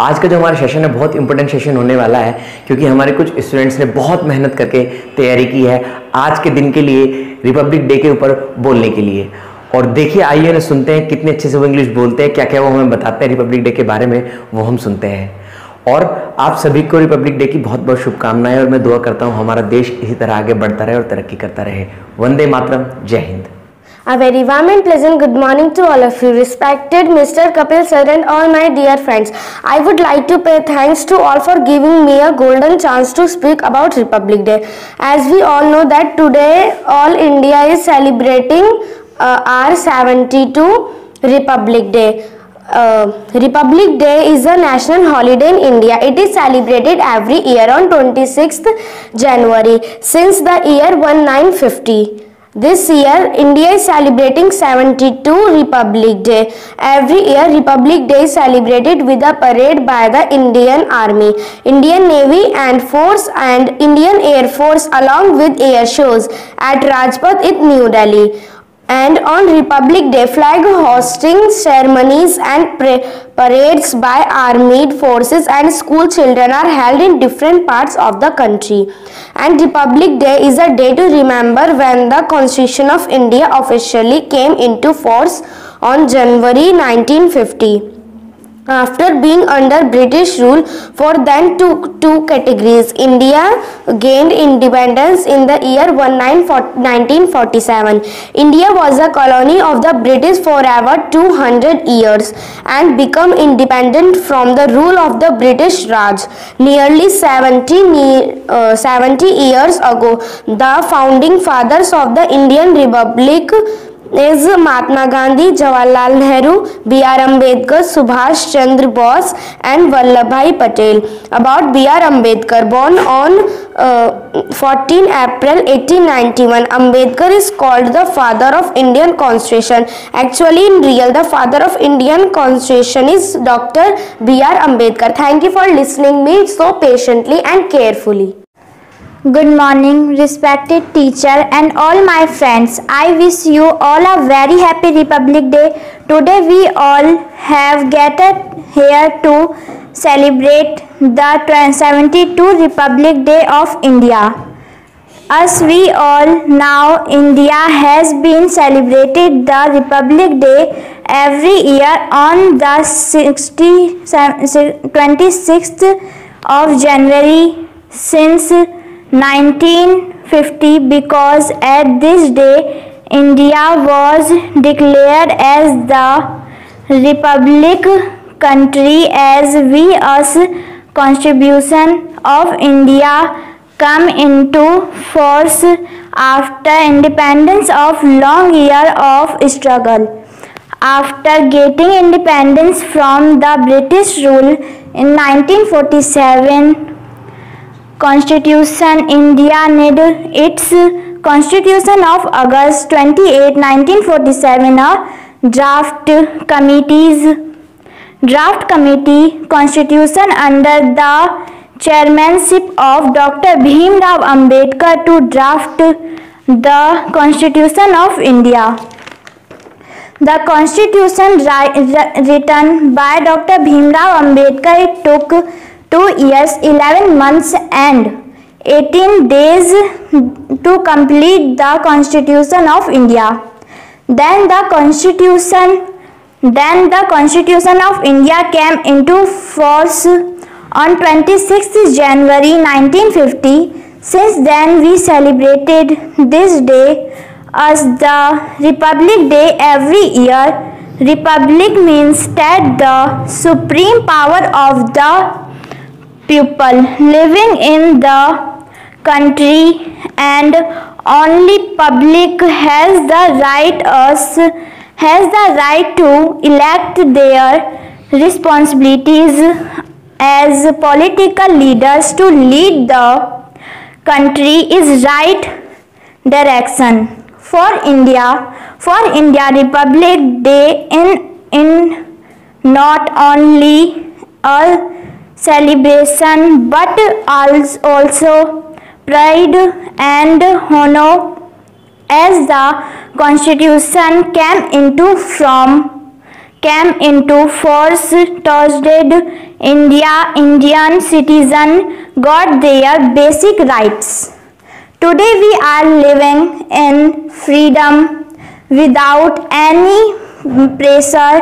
आज का जो हमारा सेशन है, बहुत इंपॉर्टेंट सेशन होने वाला है, क्योंकि हमारे कुछ स्टूडेंट्स ने बहुत मेहनत करके तैयारी की है आज के दिन के लिए रिपब्लिक डे के ऊपर बोलने के लिए। और देखिए, आइए ना सुनते हैं कितने अच्छे से वो इंग्लिश बोलते हैं क्या क्या वो हमें बताते हैं रिपब्लिक डे के बारे में, वो हम सुनते हैं। और आप सभी को रिपब्लिक डे की बहुत बहुत शुभकामनाएँ, और मैं दुआ करता हूँ हमारा देश इसी तरह आगे बढ़ता रहे और तरक्की करता रहे। वंदे मातरम, जय Hind. A very warm and pleasant good morning to all of you, respected Mr. Kapil sir and all my dear friends. I would like to pay thanks to all for giving me a golden chance to speak about Republic Day. As we all know that today all India is celebrating uh, our 72 Republic Day. Uh, Republic Day is a national holiday in India. It is celebrated every year on 26th January since the year 1950. This year, India is celebrating 72 Republic Day. Every year, Republic Day is celebrated with a parade by the Indian Army, Indian Navy and Force and Indian Air Force along with air shows at Rajpath in New Delhi and on Republic Day flag hosting ceremonies and parades by armed forces and school children are held in different parts of the country. And Republic Day is a day to remember when the Constitution of India officially came into force on January 1950 after being under British rule for then two, two categories. India gained independence in the year 1947. India was a colony of the British for over 200 years and become independent from the rule of the British Raj. Nearly 70, uh, 70 years ago, the founding fathers of the Indian Republic is Mahatma Gandhi, Jawaharlal Nehru B R Ambedkar Subhash Chandra Bose and Vallabhbhai Patel. About B R Ambedkar born on fourteen April eighteen ninety one Ambedkar is called the father of Indian constitution actually in real the father of Indian constitution is doctor B R Ambedkar thank you for listening me so patiently and carefully Good morning, respected teacher and all my friends. I wish you all a very happy Republic Day. Today we all have gathered here to celebrate the 72 Republic Day of India. As we all know, India has been celebrated the Republic Day every year on the 60, 26th of January since 1950 because at this day India was declared as the Republic country as we as Constitution of India come into force after independence of long year of struggle. After getting independence from the British rule in 1947, Constitution India made its Constitution of August 28, 1947 a draft committees draft committee constitution under the chairmanship of Dr. Bhim Ambedkar to draft the Constitution of India. The constitution written by Dr. Bhim Rao Ambedkar took 2 years 11 months and 18 days to complete the constitution of India. Then the constitution then the constitution of India came into force on 26 January 1950. Since then we celebrated this day as the Republic Day every year. Republic means that the supreme power of the people living in the country and only public has the right us has the right to elect their responsibilities as political leaders to lead the country is right direction. For India for India Republic Day in in not only a celebration but also pride and honor as the constitution came into from came into force Thursday, India Indian citizen got their basic rights. Today we are living in freedom without any pressure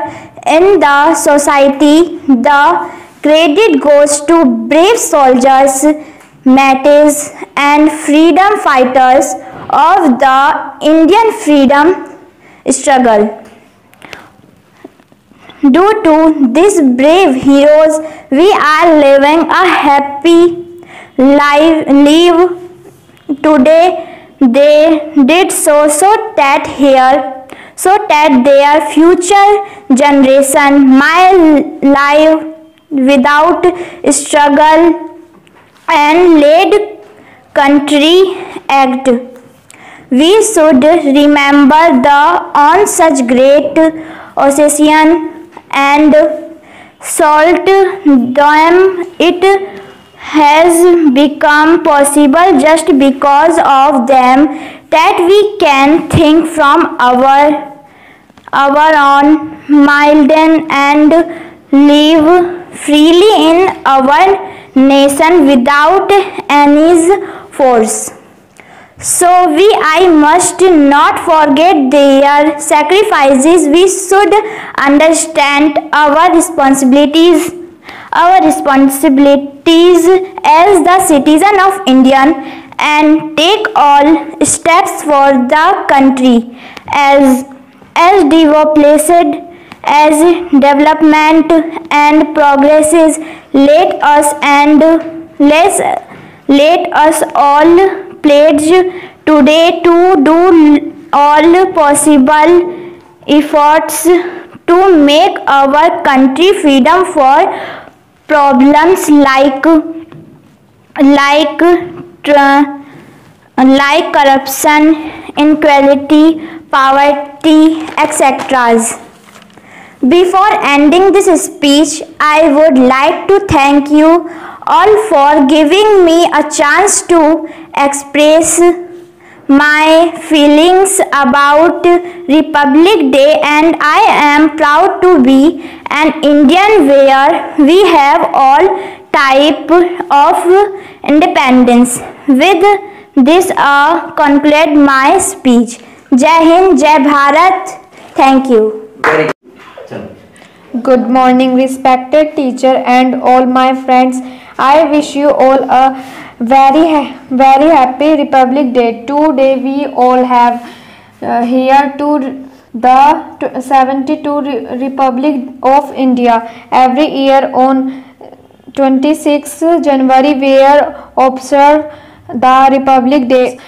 in the society. The credit goes to brave soldiers, martyrs and freedom fighters of the Indian freedom struggle. Due to these brave heroes, we are living a happy life. Live today. They did so so that here, so that their future generation might live without struggle and led country act. We should remember the on such great occasion and salt them it has become possible just because of them that we can think from our our own mind and live freely in our nation without any force. So we I must not forget their sacrifices. We should understand our responsibilities our responsibilities as the citizen of India and take all steps for the country as as developed as development and progresses let us and let's let us all pledge today to do all possible efforts to make our country freedom for problems like like like corruption inequality poverty etc before ending this speech, I would like to thank you all for giving me a chance to express my feelings about Republic Day and I am proud to be an Indian where we have all type of independence. With this I conclude my speech. Jai Hind, Jai Bharat. Thank you. Good. morning, respected teacher and all my friends. I wish you all a very very happy Republic Day. Today we all have uh, here to the 72 Republic of India. Every year on 26 January we observe the Republic Day.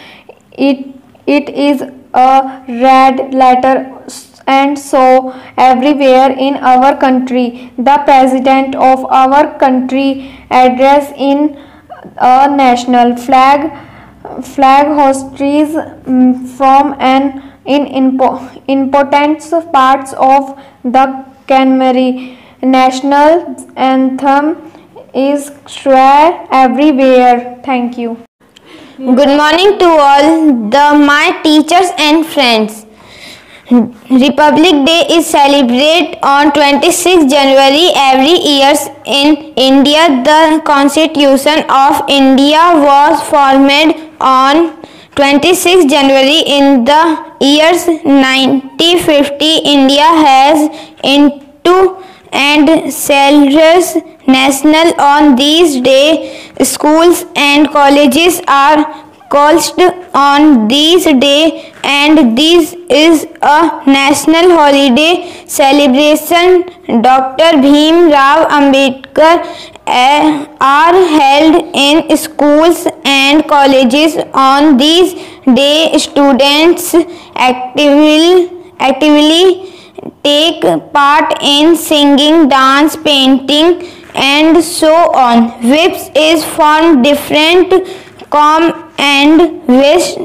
It it is a red letter and so everywhere in our country the president of our country address in a national flag flag hostages mm, from an in impo- important parts of the Canmary national anthem is swear everywhere thank you Good morning to all the my teachers and friends. Republic Day is celebrated on 26 January every year in India. The Constitution of India was formed on 26 January in the years 1950. India has into and celebrates national on these day. Schools and colleges are closed on this day and this is a national holiday celebration. Dr. Bhim Rao Ambedkar uh, are held in schools and colleges on this day. Students actively actively take part in singing, dance, painting, and so on. Whips is from different com and west.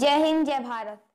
Jai Hind, Jai Bharat.